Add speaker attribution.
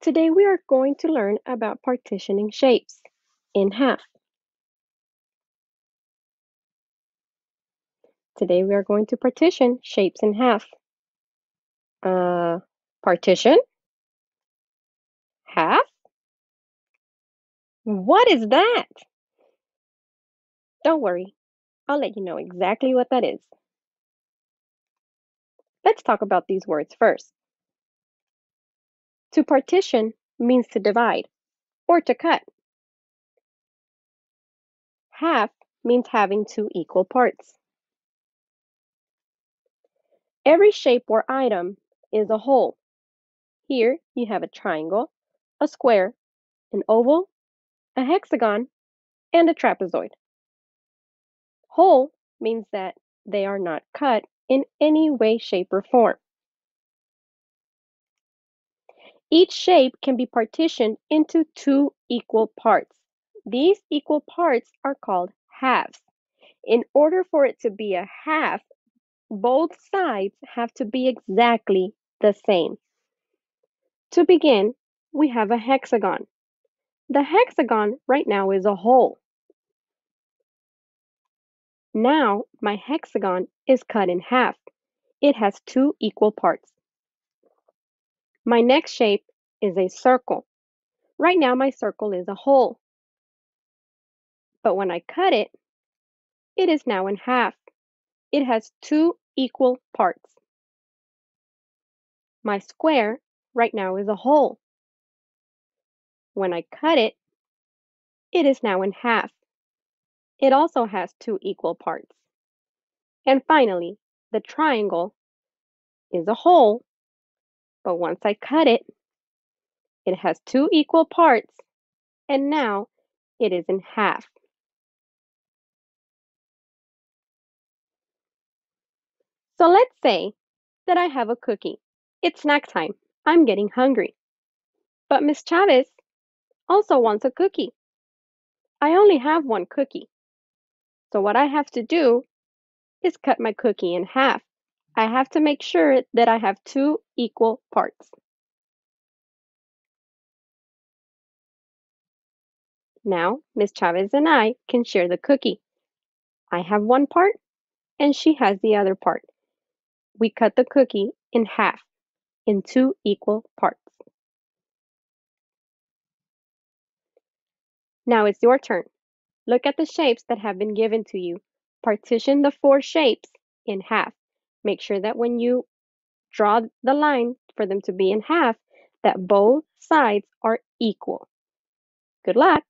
Speaker 1: Today we are going to learn about partitioning shapes in half. Today we are going to partition shapes in half. Uh, partition? Half? What is that? Don't worry, I'll let you know exactly what that is. Let's talk about these words first. To partition means to divide or to cut. Half means having two equal parts. Every shape or item is a whole. Here you have a triangle, a square, an oval, a hexagon, and a trapezoid. Whole means that they are not cut in any way, shape, or form. Each shape can be partitioned into two equal parts. These equal parts are called halves. In order for it to be a half, both sides have to be exactly the same. To begin, we have a hexagon. The hexagon right now is a whole. Now my hexagon is cut in half. It has two equal parts. My next shape is a circle. Right now my circle is a whole. But when I cut it, it is now in half. It has two equal parts. My square right now is a whole. When I cut it, it is now in half. It also has two equal parts. And finally, the triangle is a whole, but once I cut it, it has two equal parts, and now it is in half. So let's say that I have a cookie. It's snack time. I'm getting hungry. But Miss Chavez also wants a cookie. I only have one cookie. So what I have to do is cut my cookie in half. I have to make sure that I have two equal parts. Now, Miss Chavez and I can share the cookie. I have one part and she has the other part. We cut the cookie in half, in two equal parts. Now it's your turn. Look at the shapes that have been given to you. Partition the four shapes in half. Make sure that when you draw the line for them to be in half, that both sides are equal. Good luck!